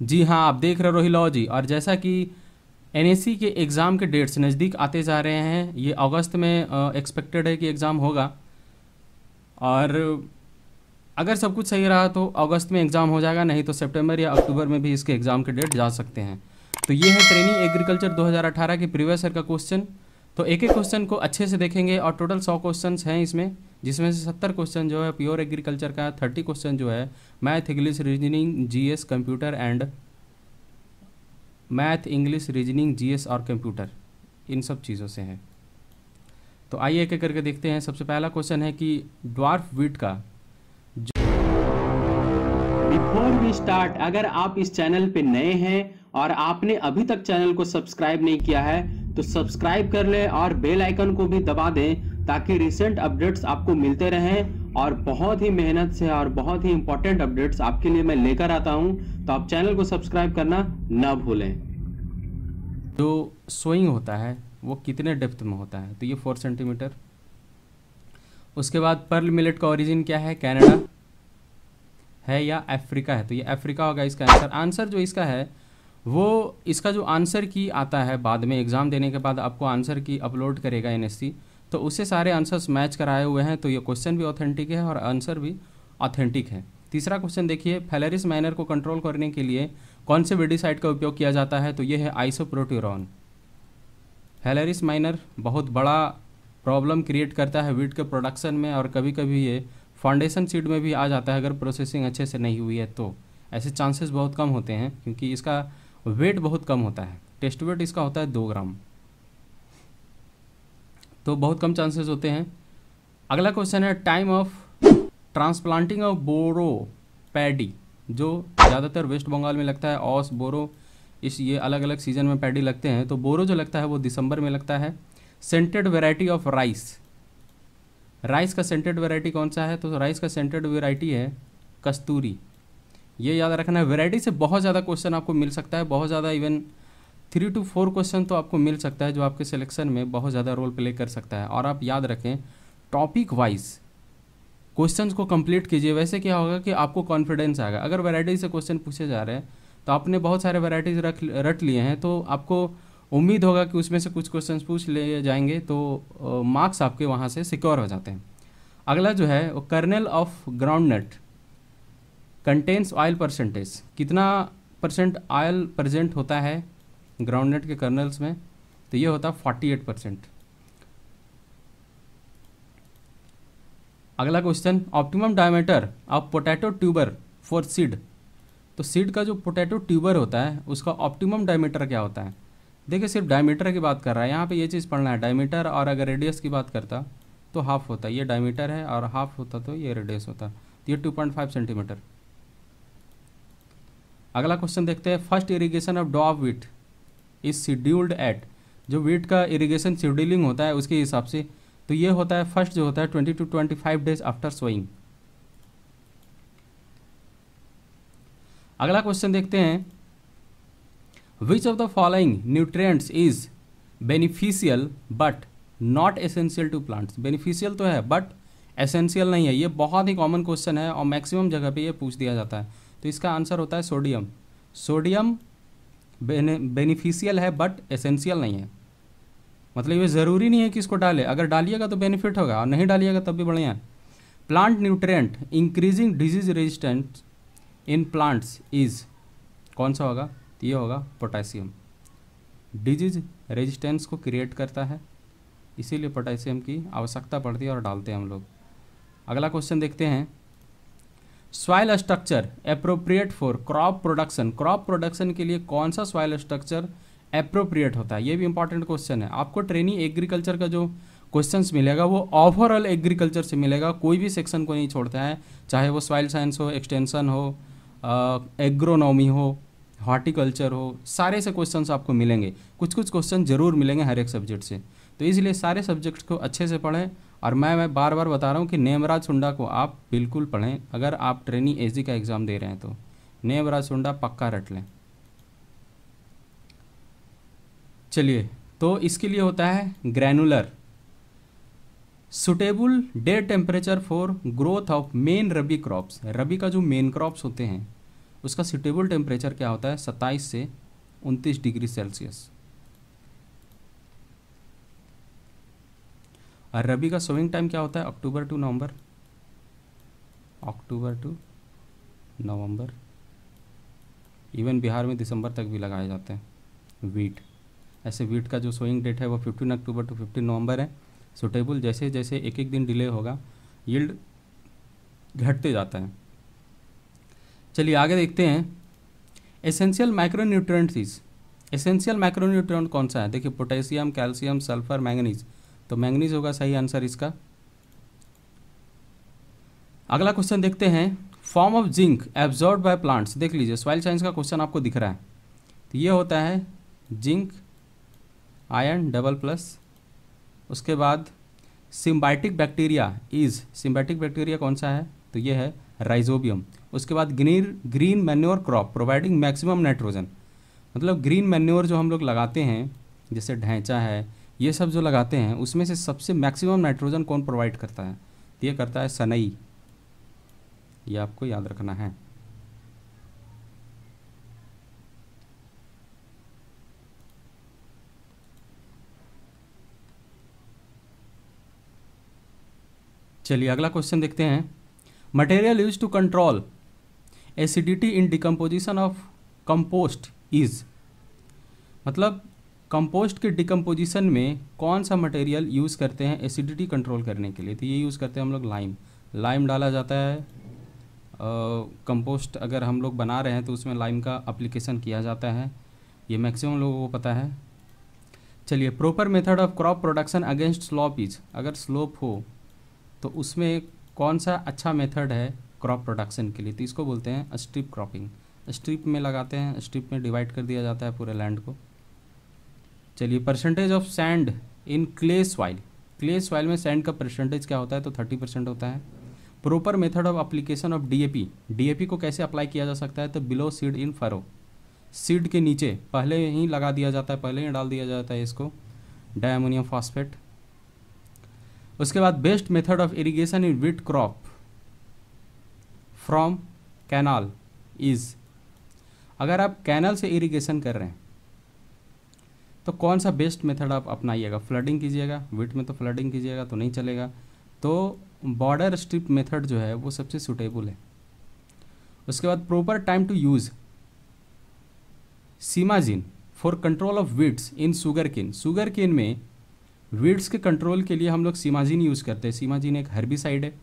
जी हाँ आप देख रहे हो रोहिलो जी। और जैसा कि एन के एग्ज़ाम के डेट्स नज़दीक आते जा रहे हैं, ये अगस्त में एक्सपेक्टेड है कि एग्ज़ाम होगा। और अगर सब कुछ सही रहा तो अगस्त में एग्ज़ाम हो जाएगा, नहीं तो सितंबर या अक्टूबर में भी इसके एग्ज़ाम के डेट जा सकते हैं। तो ये है ट्रेनिंग एग्रीकल्चर 2018 के प्रीवियस ईयर का क्वेश्चन तो एक एक क्वेश्चन को अच्छे से देखेंगे और टोटल सौ क्वेश्चन हैं इसमें। जिसमें से सत्तर क्वेश्चन जो है प्योर एग्रीकल्चर का थर्टी क्वेश्चन जो है math English reasoning GS computer and math English reasoning GS और कंप्यूटर इन सब चीज़ों से है। तो आइए एक एक करके देखते हैं। सबसे पहला क्वेश्चन है कि ड्वार्फ वीट का बिफोर वी स्टार्ट अगर आप इस चैनल पे नए हैं और आपने अभी तक चैनल को सब्सक्राइब नहीं किया है तो सब्सक्राइब कर ले और बेल आइकन को भी दबा दें ताकि रिसेंट अपडेट्स आपको मिलते रहें और बहुत ही मेहनत से और बहुत ही इंपॉर्टेंट अपडेट्स आपके लिए मैं लेकर आता हूँ। तो आप चैनल को सब्सक्राइब करना ना भूलें। जो स्विंग होता है, वो कितने डेप्थ में होता है? तो ये फोर सेंटीमीटर उसके बाद पर्ल मिलेट का ओरिजिन क्या है? कनाडा है या अफ्रीका है? तो ये अफ्रीका होगा इसका आंसर आंसर जो इसका है, वो इसका जो आंसर की आता है बाद में एग्ज़ाम देने के बाद आपको आंसर की अपलोड करेगा एन तो उससे सारे आंसर्स मैच कराए हुए हैं तो ये क्वेश्चन भी ऑथेंटिक है और आंसर भी ऑथेंटिक है। तीसरा क्वेश्चन देखिए फैलरिस माइनर को कंट्रोल करने के लिए कौन से वेडिसाइड का उपयोग किया जाता है? तो ये है आइसोप्रोट्यूरॉन फैलरिस माइनर बहुत बड़ा प्रॉब्लम क्रिएट करता है वीट के प्रोडक्शन में और कभी कभी ये फाउंडेशन सीड में भी आ जाता है अगर प्रोसेसिंग अच्छे से नहीं हुई है तो। ऐसे चांसेस बहुत कम होते हैं, क्योंकि इसका वेट बहुत कम होता है। टेस्ट वेट इसका होता है दो ग्राम। तो बहुत कम चांसेस होते हैं। अगला क्वेश्चन है time of transplanting of boro paddy जो ज़्यादातर वेस्ट बंगाल में लगता है ऑस बोरो, इस ये अलग अलग सीज़न में पैडी लगते हैं। तो बोरो जो लगता है, वो दिसंबर में लगता है। Scented variety of rice rice का सेंटेड वेराइटी कौन सा है? तो राइस का सेंटेड वेराइटी है कस्तूरी। ये याद रखना है वेराइटी से बहुत ज़्यादा क्वेश्चन आपको मिल सकता है, बहुत ज़्यादा even three two four question तो आपको मिल सकता है, जो आपके सिलेक्शन में बहुत ज़्यादा रोल प्ले कर सकता है। और आप याद रखें टॉपिक वाइज क्वेश्चंस को कंप्लीट कीजिए। वैसे क्या होगा कि आपको कॉन्फिडेंस आएगा। अगर वैरायटी से क्वेश्चन पूछे जा रहे हैं तो आपने बहुत सारे वैरायटीज रख, रट लिए हैं तो आपको उम्मीद होगा कि उसमें से कुछ क्वेश्चन पूछ ले जाएँगे तो मार्क्स आपके वहाँ से सिक्योर हो जाते हैं। अगला जो है वो kernel of groundnut contains oil percentage कितना परसेंट ऑयल प्रेजेंट होता है? ग्राउंडनट के कर्नल्स में तो ये होता फोर्टी एट परसेंट अगला question optimum diameter of potato tuber for seed तो सीड का जो पोटैटो ट्यूबर होता है, उसका ऑप्टिमम डायमीटर क्या होता है? देखिए, सिर्फ़ डायमीटर की बात कर रहा है। यहाँ पे ये चीज़ पढ़ना है डायमीटर और अगर रेडियस की बात करता तो हाफ़ होता ये डायमीटर है और हाफ़ होता तो ये रेडियस होता। तो ये टू पॉइंट फाइव सेंटीमीटर अगला क्वेश्चन देखते हैं। फ़र्स्ट इरीगेशन ऑफ़ डॉ वीट इज़ शेड्यूल्ड एट जो वीट का इरिगेशन शेड्यूलिंग होता है उसके हिसाब से तो ये होता है फ़र्स्ट जो होता है twenty two twenty five days after sowing अगला क्वेश्चन देखते हैं। Which of the following nutrients is beneficial but not essential to plants beneficial तो है बट एसेंशियल नहीं है। ये बहुत ही कॉमन क्वेश्चन है और मैक्सिमम जगह पे ये पूछ दिया जाता है। तो इसका आंसर होता है सोडियम सोडियम बेनिफिशियल है बट एसेंशियल नहीं है। मतलब ये ज़रूरी नहीं है कि इसको डाले। अगर डालिएगा तो बेनिफिट होगा, और नहीं डालिएगा तब भी बढ़िया है। Plant nutrient increasing disease resistant in plants is कौन सा होगा? तो ये होगा पोटेशियम डिज़ीज़ रेजिस्टेंस को क्रिएट करता है। इसीलिए पोटेशियम की आवश्यकता पड़ती है और डालते हैं हम लोग। अगला क्वेश्चन देखते हैं। Soil structure appropriate for crop production crop production के लिए कौन सा सॉइल स्ट्रक्चर अप्रोप्रिएट होता है? ये भी इंपॉर्टेंट क्वेश्चन है। आपको ट्रेनिंग एग्रीकल्चर का जो क्वेश्चंस मिलेगा, वो ओवरऑल एग्रीकल्चर से मिलेगा। कोई भी सेक्शन को नहीं छोड़ता है। चाहे वो सॉइल साइंस हो एक्सटेंशन हो एग्रोनॉमी हो हॉर्टिकल्चर हो, सारे से क्वेश्चंस आपको मिलेंगे। कुछ कुछ क्वेश्चन ज़रूर मिलेंगे हर एक सब्जेक्ट से। तो इसलिए सारे सब्जेक्ट को अच्छे से पढ़ें। और मैं मैं बार बार बता रहा हूँ कि नेमराज सुंडा को आप बिल्कुल पढ़ें। अगर आप ट्रेनिंग एजी का एग्ज़ाम दे रहे हैं तो। नेमराज सुंडा पक्का रट लें। चलिए तो इसके लिए होता है granular suitable day temperature for growth of main rabi crops rabi का जो मेन क्रॉप्स होते हैं, उसका सुटेबल टेम्परेचर क्या होता है? सत्ताईस से उनतीस डिग्री सेल्सियस। और रबी का सोइंग टाइम क्या होता है? October to November October to November even Bihar में दिसंबर तक भी लगाए जाते हैं वीट ऐसे वीट का जो सोइंग डेट है वो fifteen October to fifteen November है. सुटेबल जैसे जैसे एक एक दिन डिले होगा यील्ड घटते जाता है. चलिए आगे देखते हैं. Essential micronutrients is essential micronutrient कौन सा है? देखिए पोटेशियम कैल्शियम सल्फ़र मैंगनीज तो मैंगनीज होगा सही आंसर इसका। अगला क्वेश्चन देखते हैं। Form of zinc absorb by plants देख लीजिए सॉइल साइंस का क्वेश्चन आपको दिख रहा है। तो ये होता है जिंक आयरन डबल प्लस उसके बाद symbiotic bacteria is symbiotic bacteria कौन सा है? तो ये है राइजोबियम उसके बाद green green manure crop providing maximum nitrogen मतलब ग्रीन मैन्योर जो हम लोग लगाते हैं, जैसे ढैंचा है ये सब जो लगाते हैं, उसमें से सबसे मैक्सिमम नाइट्रोजन कौन प्रोवाइड करता है? ये करता है सनई। ये आपको याद रखना है। चलिए अगला क्वेश्चन देखते हैं। Material use to control acidity in decomposition of compost is मतलब कंपोस्ट के डिकम्पोजिशन में कौन सा मटेरियल यूज़ करते हैं एसिडिटी कंट्रोल करने के लिए? तो ये यूज़ करते हैं हम लोग लाइम लाइम डाला जाता है। कंपोस्ट अगर हम लोग बना रहे हैं तो उसमें लाइम का अप्लीकेशन किया जाता है। ये मैक्सिमम लोगों को पता है। चलिए proper method of crop production against slope is अगर स्लोप हो तो उसमें कौन सा अच्छा मेथड है क्रॉप प्रोडक्शन के लिए? तो इसको बोलते हैं स्ट्रिप क्रॉपिंग स्ट्रिप में लगाते हैं स्ट्रिप में डिवाइड कर दिया जाता है पूरे लैंड को। चलिए percentage of sand in clay soil clay soil में सैंड का परसेंटेज क्या होता है? तो थर्टी परसेंट होता है। Proper method of application of DAP DAP को कैसे अप्लाई किया जा सकता है? तो below seed in furrow seed के नीचे, पहले ही लगा दिया जाता है, पहले ही डाल दिया जाता है इसको। डायमोनियम फॉस्फेट उसके बाद best method of irrigation in wheat crop from canal is अगर आप कैनल से इरिगेशन कर रहे हैं तो कौन सा बेस्ट मेथड आप अपनाइएगा? फ्लडिंग कीजिएगा विट में तो फ्लडिंग कीजिएगा तो नहीं चलेगा। तो बॉर्डर स्ट्रिप मेथड जो है, वो सबसे सुटेबल है। उसके बाद proper time to use simazine for control of weeds in sugarcane sugarcane में वीड्स के कंट्रोल के लिए हम लोग सीमाजीन यूज़ करते हैं। सीमाजीन एक हर्बिसाइड है।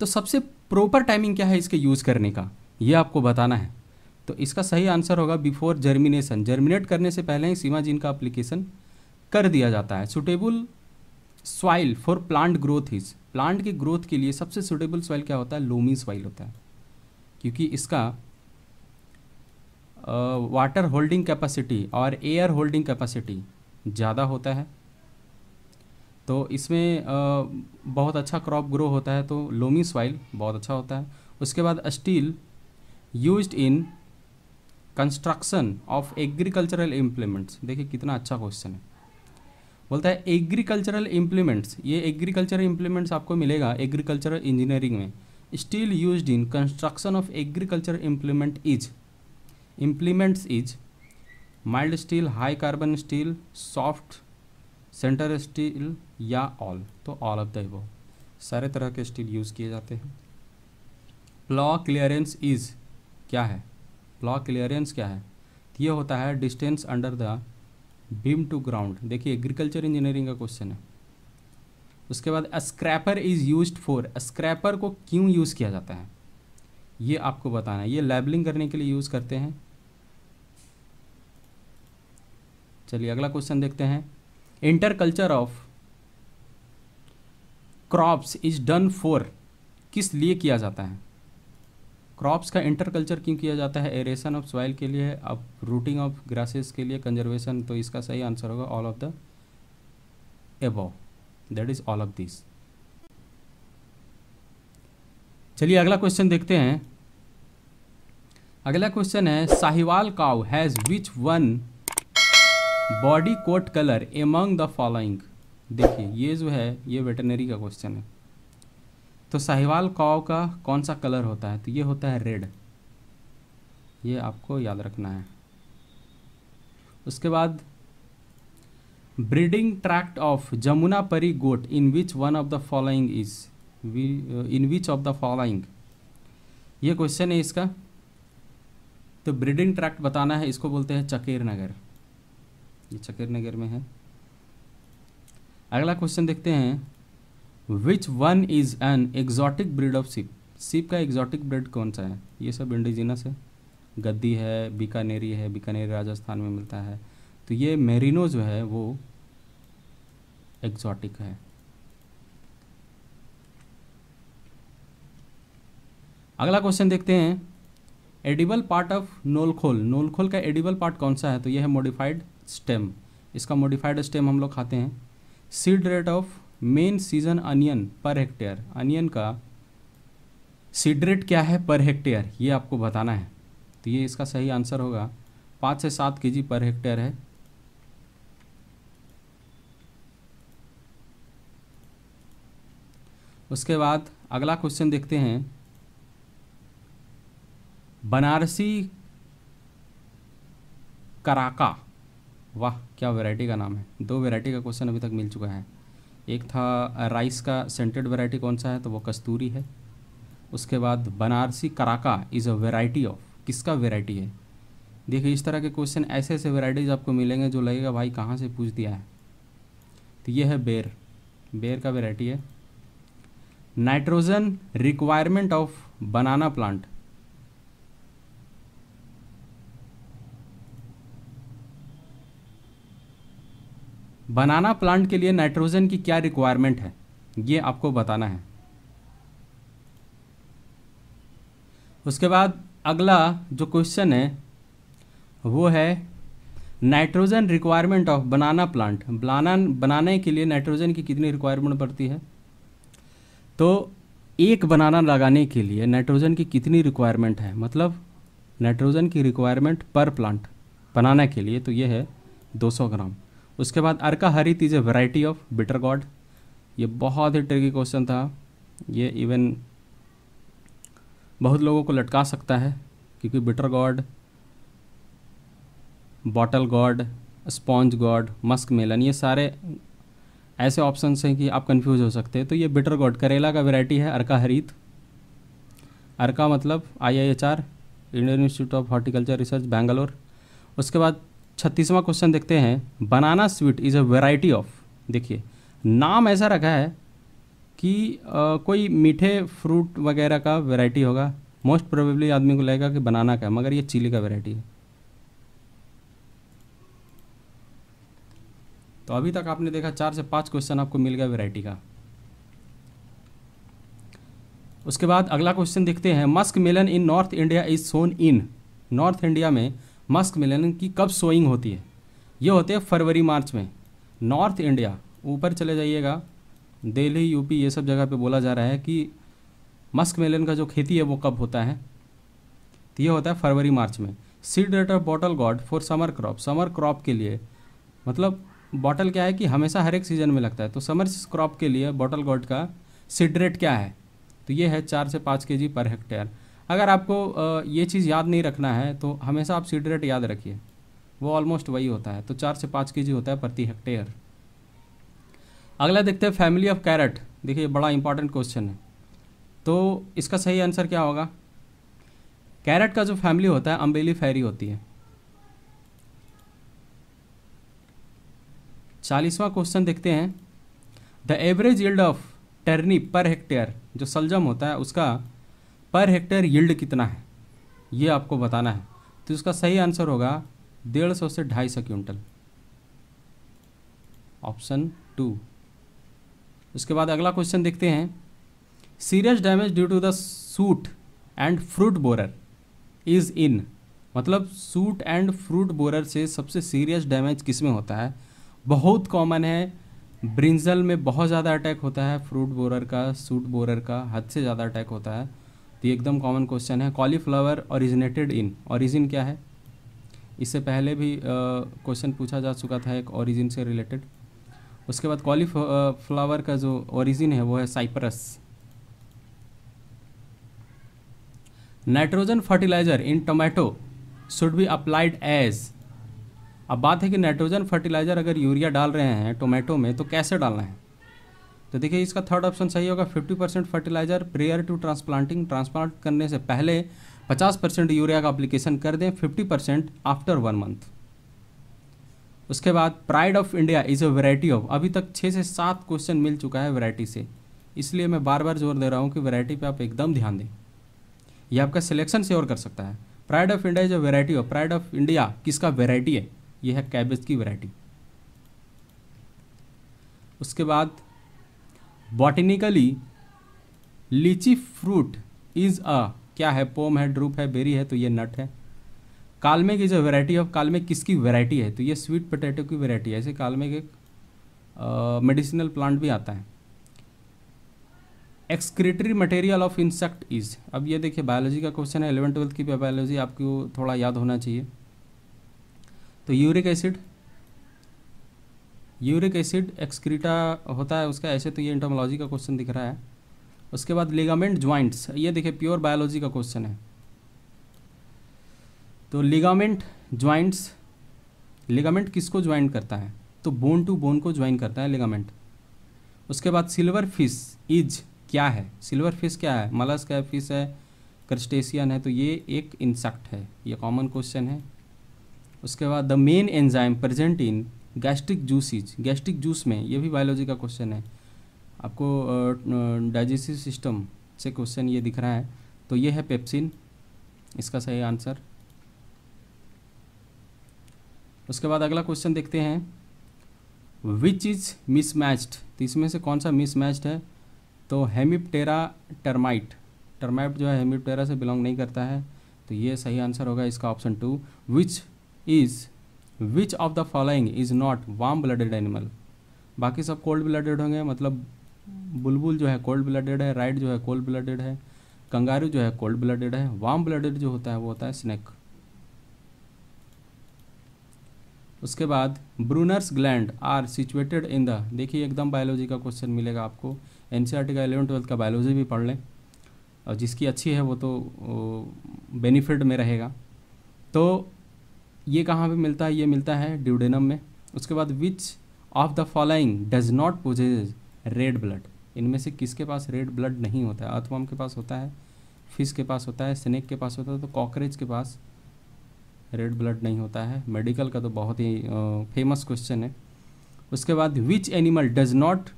तो सबसे प्रॉपर टाइमिंग क्या है इसके यूज़ करने का? ये आपको बताना है। तो इसका सही आंसर होगा बिफोर जर्मिनेशन जर्मिनेट करने से पहले ही सीमाजीन का अप्लीकेशन कर दिया जाता है। Suitable soil for plant growth is plant की ग्रोथ के लिए सबसे सुटेबल सॉइल क्या होता है? लोमी सॉइल होता है। क्योंकि इसका वाटर होल्डिंग कैपेसिटी और एयर होल्डिंग कैपेसिटी ज़्यादा होता है। तो इसमें आ, बहुत अच्छा क्रॉप ग्रो होता है तो लोमी सॉइल बहुत अच्छा होता है। उसके बाद steel used in construction of agricultural implements देखिए कितना अच्छा क्वेश्चन है। बोलता है एग्रीकल्चरल इम्प्लीमेंट्स ये एग्रीकल्चरल इम्प्लीमेंट्स आपको मिलेगा एग्रीकल्चरल इंजीनियरिंग में। Steel use in construction of agriculture implement is implements is mild steel high carbon steel soft centre steel या ऑल तो ऑल ऑफ़ द एबो सारे तरह के स्टील यूज़ किए जाते हैं। प्लॉ क्लियरेंस इज़ क्या है? प्लॉ क्लियरेंस क्या है? ये होता है distance under the beam to ground देखिए एग्रीकल्चर इंजीनियरिंग का क्वेश्चन है। उसके बाद scraper is use for scraper को क्यों यूज़ किया जाता है? ये आपको बताना है। ये लेबलिंग करने के लिए यूज़ करते हैं। चलिए, अगला क्वेश्चन देखते हैं। Interculture of crops is done for किस लिए किया जाता है? क्रॉप्स का इंटरकल्चर क्यों किया जाता है? एरेशन ऑफ़ सॉइल के लिए, अब रूटिंग ऑफ़ ग्रासेस के लिए कंजर्वेशन तो इसका सही आंसर होगा all of the above that is all of this चलिए, अगला क्वेश्चन देखते हैं। अगला क्वेश्चन है Sahiwal cow has which one body coat colour among the following देखिए, ये जो है, ये वेटनरी का क्वेश्चन है। तो साहिवाल काव का कौन सा कलर होता है? तो ये होता है रेड। ये आपको याद रखना है। उसके बाद, breeding tract of Jamunapari goat, in which one of the following is in which of the following. ये क्वेश्चन है इसका। तो ब्रीडिंग ट्रैक्ट बताना है, इसको बोलते हैं चकेर नगर। ये चकेर नगर में है। अगला क्वेश्चन देखते हैं। Which one is an exotic breed of sheep sheep का एग्जॉटिक ब्रीड कौन सा है? ये सब इंडिजिनस है। गद्दी है, बीकानेरी है, बीकानेरी राजस्थान में मिलता है। तो ये मेरिनो जो है, वो एग्जॉटिक है। अगला क्वेश्चन देखते हैं। Edible part of knolkhol. Knolkhol का एडिबल पार्ट कौन सा है? तो यह है मॉडिफाइड स्टेम इसका मॉडिफाइड स्टेम हम लोग खाते हैं। Seed rate of main season onion per hectare. Onion का सीड रेट क्या है पर हेक्टेयर? ये आपको बताना है। तो ये इसका सही आंसर होगा। पाँच से सात के पर हेक्टेयर है। उसके बाद अगला क्वेश्चन देखते हैं। बनारसी कराका। वाह, क्या वैरायटी का नाम है। दो वैरायटी का क्वेश्चन अभी तक मिल चुका है। एक था राइस का सेंटेड वैरायटी कौन सा है तो वो कस्तूरी है। उसके बाद Banarasi Karaka is a variety of, किसका वैरायटी है? देखिए, इस तरह के क्वेश्चन ऐसे ऐसे वैरायटीज़ आपको मिलेंगे जो लगेगा, भाई, कहाँ से पूछ दिया है? तो ये है बेर। बेर का वेराइटी है। Nitrogen requirement of banana plant. Banana plant के लिए नाइट्रोजन की क्या रिक्वायरमेंट है? ये आपको बताना है। उसके बाद अगला जो क्वेश्चन है, वो है nitrogen requirement of banana plant banana, बनाने के लिए नाइट्रोजन की कितनी रिक्वायरमेंट पड़ती है? तो एक बनाना लगाने के लिए नाइट्रोजन की कितनी रिक्वायरमेंट है? मतलब नाइट्रोजन की रिक्वायरमेंट पर प्लांट बनाने के लिए तो ये है 200 ग्राम। उसके बाद Arka Harit is a variety of bitter gourd ये बहुत ही ट्रिकी क्वेश्चन था। ये इवन बहुत लोगों को लटका सकता है, क्योंकि bitter gourd bottle gourd sponge gourd musk melon ये सारे ऐसे ऑप्शंस हैं कि आप कंफ्यूज हो सकते हैं। तो ये बिटर गॉड करेला का वैरायटी है अर्का हरीत। अर्का मतलब I I H R Indian Institute of Horticulture Research Bangalore उसके बाद छत्तीसवां क्वेश्चन देखते हैं। Banana sweet is a variety of देखिए नाम ऐसा रखा है कि आ, कोई मीठे फ्रूट वगैरह का वेराइटी होगा। मोस्ट प्रोबेबली आदमी को लगेगा कि बनाना का है मगर ये चिली का वैरायटी है। तो अभी तक आपने देखा चार से पाँच क्वेश्चन आपको मिल गया वैरायटी का। उसके बाद अगला क्वेश्चन देखते हैं। Musk melon in north India is sown in north India में मस्क मेलन की कब सोइंग होती है? ये होते हैं फरवरी, मार्च में। नॉर्थ इंडिया, ऊपर चले जाइएगा। दिल्ली, यूपी, ये सब जगह पे बोला जा रहा है कि मस्क मेलन का जो खेती है वो कब होता है? तो ये होता है फरवरी, मार्च में। Seed rate of bottle gourd for summer crop. Summer crop के लिए मतलब बॉटल क्या है कि हमेशा हर एक सीज़न में लगता है। तो समर क्रॉप के लिए बॉटल गॉड का सीड रेट क्या है? तो ये है चार से पाँच के जी पर हेक्टेयर। अगर आपको ये चीज़ याद नहीं रखना है तो हमेशा आप सीड रेट याद रखिए। वो ऑलमोस्ट वही होता है। तो चार से पाँच के जी होता है प्रति हेक्टेयर अगला देखते हैं फैमिली ऑफ़ कैरेट देखिए बड़ा इंपॉर्टेंट क्वेश्चन है। तो इसका सही आंसर क्या होगा? कैरेट का जो फैमिली होता है, अम्बेली फैरी होती है। चालीसवां क्वेश्चन देखते हैं। The average yield of turnip per hectare जो सलजम होता है, उसका पर हेक्टेयर यील्ड कितना है? ये आपको बताना है। तो इसका सही आंसर होगा डेढ़ सौ से ढाई सौ क्विंटल। Option to. उसके बाद अगला क्वेश्चन देखते हैं। Serious damage due to the shoot and fruit borer is in. मतलब सूट एंड फ्रूट बोरर से सबसे सीरियस डैमेज किसमें होता है? बहुत कॉमन है। ब्रिंजल में बहुत ज़्यादा अटैक होता है फ्रूट बोरर का, सूट बोरर का, हद से ज़्यादा अटैक होता है। तो ये एकदम कॉमन क्वेश्चन है। कॉलीफ्लावर ओरिजिनेटेड इन ओरिजिन क्या है? इससे पहले भी क्वेश्चन uh, पूछा जा चुका था एक ओरिजिन से रिलेटेड उसके बाद कॉलीफ्लावर का जो ओरिजिन है वो है Cyprus nitrogen fertiliser in tomato should be applied as अब बात है कि नाइट्रोजन फर्टिलाइज़र अगर यूरिया डाल रहे हैं टोमेटो में तो कैसे डालना है? तो देखिए, इसका थर्ड ऑप्शन सही होगा 50 percent fertiliser prior to transplanting transplant करने से पहले 50 परसेंट यूरिया का अप्लीकेशन कर दें 50 परसेंट आफ्टर वन मंथ उसके बाद pride of India is a variety of अभी तक छः से सात क्वेश्चन मिल चुका है वेराइटी से। इसलिए मैं बार बार ज़ोर दे रहा हूँ कि वेराइटी पर आप एकदम ध्यान दें। यह आपका सिलेक्शन से और कर सकता है। Pride of India is a variety of pride of India किसका वेराइटी है? यह है कैबेज की वेराइटी उसके बाद बॉटनिकली लीची फ्रूट इज़ अ क्या है, पोम है, ड्रूप है, बेरी है तो ये नट है। कालमे की जो वेराइटी ऑफ़ कालमे किसकी वेराइटी है तो ये स्वीट पोटैटो की वेराइटी है। ऐसे कालमेक एक मेडिसिनल प्लांट भी आता है। Excretory material of insect is अब ये देखिए बायोलॉजी का क्वेश्चन है इलेवन ट्वेल्थ की बायोलॉजी आपको थोड़ा याद होना चाहिए। तो uric acid uric acid excreta होता है, उसका ऐसे तो ये इंटोमोलॉजी का क्वेश्चन दिख रहा है। उसके बाद लिगामेंट ज्वाइंट्स ये देखिए प्योर बायोलॉजी का क्वेश्चन है। तो लिगामेंट ज्वाइंट्स लिगामेंट किसको ज्वाइन करता है? तो बोन टू बोन को ज्वाइन करता है लिगामेंट उसके बाद सिल्वर फ़िश इज़ क्या है? सिल्वर फ़िश क्या है? मलस्क है फ़िश है क्रस्टेशियन है तो ये एक इंसेक्ट है, ये कॉमन क्वेश्चन है। उसके बाद the main enzyme present in gastric juices, gastric juice में ये भी बायोलॉजी का क्वेश्चन है। आपको डाइजेस्टिव सिस्टम से क्वेश्चन ये दिख रहा है तो ये है पेप्सिन इसका सही आंसर उसके बाद अगला क्वेश्चन देखते हैं। विच इज़ मिसमैच्ड तो इसमें से कौन सा मिसमैच्ड है? तो हेमिप्टेरा टर्माइट टर्माइट जो है हेमिप्टेरा से बिलोंग नहीं करता है तो ये सही आंसर होगा इसका option two which is which of the following is not warm blooded animal बाकी सब कोल्ड ब्लडेड होंगे मतलब बुलबुल जो है कोल्ड ब्लडेड है राइट जो है कोल्ड ब्लडेड है, कंगारू जो है कोल्ड ब्लडेड है वार्म ब्लडेड जो होता है, वो होता है स्नेक उसके बाद Brunner's gland are situated in the देखिए एकदम बायोलॉजी का क्वेश्चन मिलेगा आपको एन का एलेवन ट्वेल्थ का बायोलॉजी भी पढ़ लें, और जिसकी अच्छी है वो तो बेनिफिट में रहेगा. तो ये कहाँ पे मिलता है? ये मिलता है ड्यूडेनम में। उसके बाद which of the following does not possess red blood इनमें से किसके पास रेड ब्लड नहीं होता है? अर्थवॉर्म के पास होता है? फ़िश के पास होता है? स्नेक के पास होता है? तो कॉकरेज के पास रेड ब्लड नहीं होता है। मेडिकल का तो बहुत ही फ़ेमस क्वेश्चन है। उसके बाद which animal does not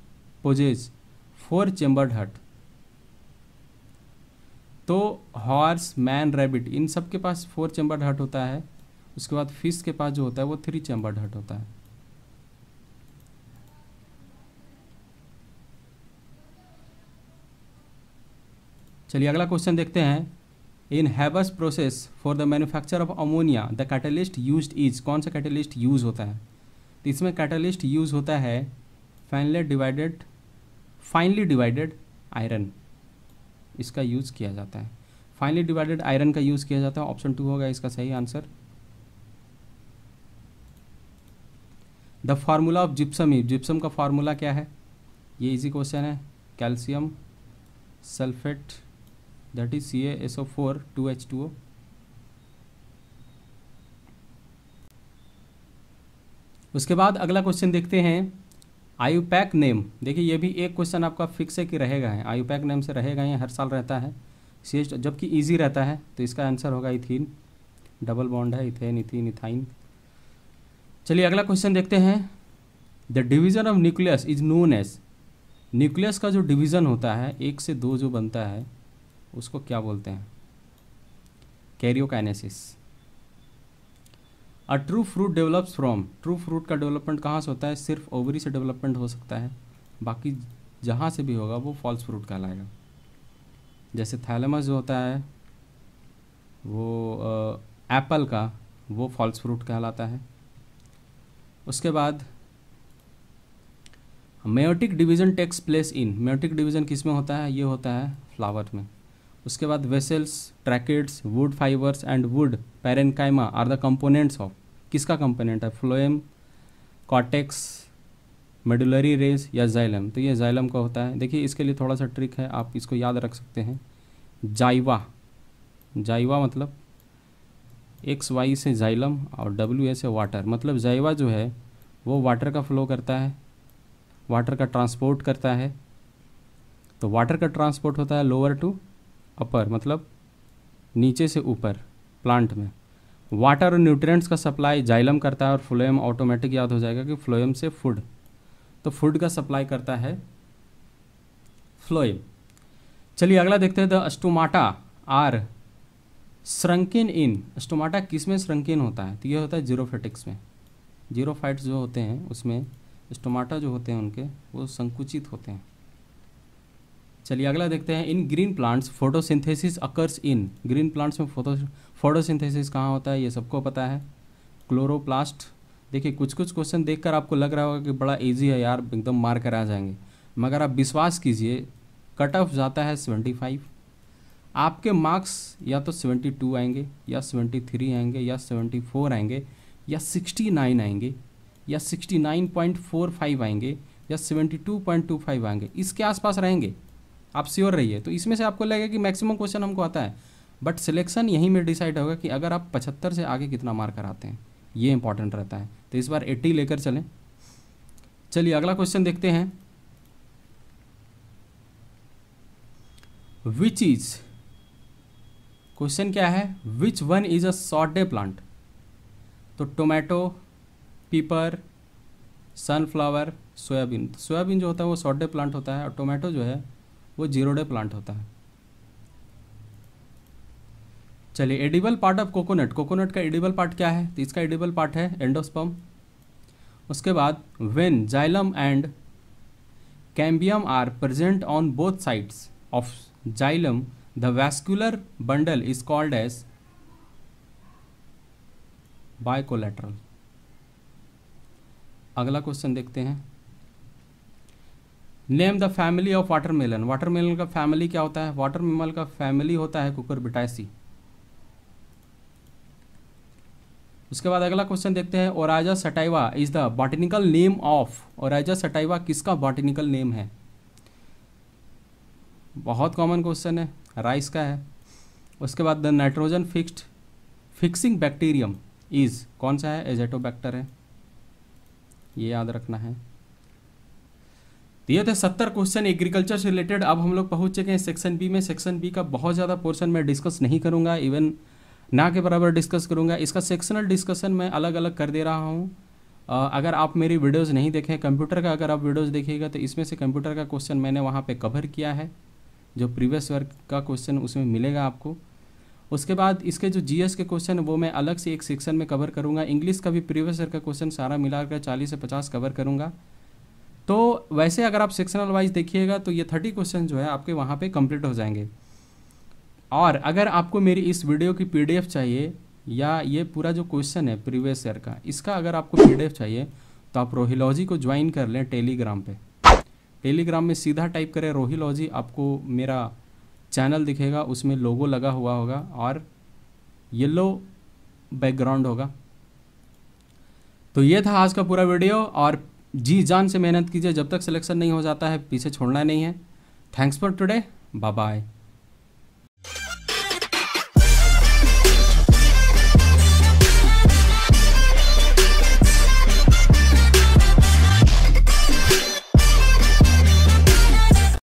possess four chambered heart तो हॉर्स मैन रैबिट इन सब के पास फोर चेम्बर्ड हट होता है। उसके बाद फ़िश के पास जो होता है, वो थ्री चैम्बर्ड हट होता है। चलिए अगला क्वेश्चन देखते हैं। In Haber's process for the manufacture of ammonia the catalyst use is कौन सा कैटलिस्ट यूज़ होता है? तो इसमें कैटलिस्ट यूज़ होता है finely divided finely divided iron इसका यूज़ किया जाता है। फाइनली डिवाइडेड आयरन का यूज़ किया जाता है। ऑप्शन टू होगा इसका सही answer the formula of gypsum he gypsum का फार्मूला क्या है? ये इजी क्वेश्चन है. Calcium sulphate that is C S O four two H two O उसके बाद अगला क्वेश्चन देखते हैं. IUPAC name. देखिए, ये भी एक क्वेश्चन आपका फिक्स है कि रहेगा है? आयुपैक नेम से रहेगा ये हर साल रहता है? सी जबकि इजी रहता है तो इसका आंसर होगा इथिन. डबल बॉन्ड है, इथेन, इथीन, इथाइन. चलिए अगला क्वेश्चन देखते हैं। The division of nucleus is known as nucleus का जो डिवीज़न होता है, एक से दो जो बनता है, उसको क्या बोलते हैं? Karyokinesis a true fruit develops from true fruit का डेवलपमेंट कहाँ से होता है? सिर्फ़ ओवरी से डेवलपमेंट हो सकता है। बाकी जहाँ से भी होगा, वो फॉल्स फ्रूट कहलाएगा। जैसे थैलेमस जो होता है, वो एप्पल का, वो फॉल्स फ्रूट कहलाता है। उसके बाद meiotic division takes place in meiotic division किसमें होता है? ये होता है फ्लावर में। उसके बाद vessels tracheids wood fibres and wood parenchyma are the components of किसका कंपोनेंट है? फ्लोएम कॉटेक्स मेडुलरी रेस या जाइलम तो ये जाइलम का होता है। देखिए, इसके लिए थोड़ा सा ट्रिक है। आप इसको याद रख सकते हैं। जाइवा। जाइवा मतलब एक्स वाई से जाइलम और डब्ल्यू ए से वाटर मतलब जाइवा जो है, वो वाटर का फ्लो करता है वाटर का ट्रांसपोर्ट करता है। तो वाटर का ट्रांसपोर्ट होता है लोअर टू अपर मतलब नीचे से ऊपर प्लांट में। वाटर और न्यूट्रिएंट्स का सप्लाई जाइलम करता है और फ्लोएम ऑटोमेटिक याद हो जाएगा कि फ्लोएम से फ़ूड तो फ़ूड का सप्लाई करता है फ्लोएम चलिए अगला देखते हैं the stomata are shrunken in, stomata किसमें श्रंकिन होता है? तो ये होता है जीरोफेटिक्स में। जीरोफाइट्स जो होते हैं, उसमें स्टोमाटा जो होते हैं उनके, वो संकुचित होते हैं। चलिए अगला देखते हैं। In green plants, photosynthesis occurs in. Green plants में फ़ोटो, फोटोसिंथेसिस कहाँ होता है, ये सबको पता है। क्लोरोप्लास्ट, देखिए कुछ कुछ क्वेश्चन देखकर आपको लग रहा होगा कि बड़ा इजी है यार, एकदम मार कर आ जाएँगे। मगर आप विश्वास कीजिए कट ऑफ़ जाता है सेवेंटी फाइव आपके मार्क्स या तो सेवेंटी टू आएँगे, या सेवेंटी थ्री आएँगे, या सेवेंटी फोर आएँगे, या सिक्सटी नाइन आएँगे, या sixty nine point four five आएँगे, या seventy two point two five आएँगे, इसके आसपास रहेंगे। आप श्योर रहिए। तो इसमें से आपको लगेगा कि मैक्सिमम क्वेश्चन हमको आता है। बट सिलेक्शन यहीं में डिसाइड होगा कि अगर आप पचहत्तर से आगे कितना मार्क कराते हैं, ये इंपॉर्टेंट रहता है। तो इस बार एट्टी लेकर चलें। चलिए, अगला क्वेश्चन देखते हैं। विच इज़ क्वेश्चन क्या है? Which one is a short day plant तो tomato pepper sunflower soybean soybean जो होता है वो शॉर्ट डे प्लांट होता है और टोमेटो जो है वो ज़ीरो डे प्लांट होता है। चलिए edible part of coconut coconut का एडिबल पार्ट क्या है? तो इसका एडिबल पार्ट है एंडोस्पम उसके बाद when xylem and cambium are present on both sides of xylem the vascular bundle is called as bicollateral अगला क्वेश्चन देखते हैं। Name the family of watermelon watermelon का फैमिली क्या होता है? वाटरमेलन का फैमिली होता है कुकर बिटासी उसके बाद अगला क्वेश्चन देखते हैं। Oryza sativa is the botanical name of Oryza sativa किसका बॉटनिकल नेम है? बहुत कॉमन क्वेश्चन है। राइस का है। उसके बाद the nitrogen fixed fixing bacterium is कौन सा है? एजेटोबैक्टर है। ये याद रखना है। तो ये थे सत्तर क्वेश्चन एग्रीकल्चर से रिलेटेड अब हम लोग पहुँच चुके हैं सेक्शन बी में। सेक्शन बी का बहुत ज़्यादा पोर्शन मैं डिस्कस नहीं करूँगा। इवन ना के बराबर डिस्कस करूँगा। इसका सेक्शनल डिस्कशन मैं अलग अलग कर दे रहा हूँ। अगर आप मेरी वीडियोज़ नहीं देखें कंप्यूटर का अगर आप वीडियोज़ देखिएगा तो इसमें से कंप्यूटर का क्वेश्चन मैंने वहाँ पर कवर किया है। जो प्रीवियस वर्क का क्वेश्चन उसमें मिलेगा आपको। उसके बाद इसके जो जीएस के क्वेश्चन वो मैं अलग से एक सेक्शन में कवर करूँगा। इंग्लिश का भी प्रीवियस ईयर का क्वेश्चन सारा मिलाकर चालीस से पचास कवर करूँगा। तो वैसे अगर आप सेक्शनल वाइज देखिएगा तो ये थर्टी क्वेश्चन जो है, आपके वहाँ पे कंप्लीट हो जाएँगे। और अगर आपको मेरी इस वीडियो की पीडीएफ चाहिए, या ये पूरा जो क्वेश्चन है प्रीवियस ईयर का, इसका अगर आपको पीडीएफ चाहिए तो आप रोहिलॉजी को ज्वाइन कर लें टेलीग्राम पे। टेलीग्राम में सीधा टाइप करें, रोहिलॉजी, आपको मेरा चैनल दिखेगा, उसमें लोगो लगा हुआ होगा और येलो बैकग्राउंड होगा। तो ये था आज का पूरा वीडियो और जी जान से मेहनत कीजिए, जब तक सिलेक्शन नहीं हो जाता है, पीछे छोड़ना नहीं है। Thanks for today bye bye